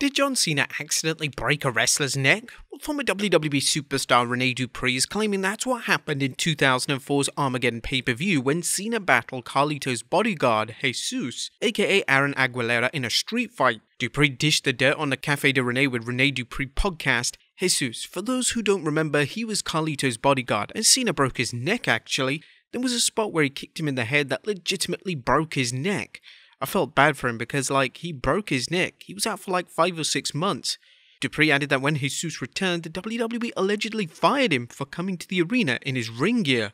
Did John Cena accidentally break a wrestler's neck? Well, former WWE superstar Rene Dupree is claiming that's what happened in 2004's Armageddon pay per view when Cena battled Carlito's bodyguard, Jesus, aka Aaron Aguilera, in a street fight. Dupree dished the dirt on the Cafe de Rene with Rene Dupree podcast. Jesus, for those who don't remember, he was Carlito's bodyguard, and Cena broke his neck actually. There was a spot where he kicked him in the head that legitimately broke his neck. I felt bad for him because, like, he broke his neck. He was out for like five or six months. Dupree added that when Jesus returned, the WWE allegedly fired him for coming to the arena in his ring gear.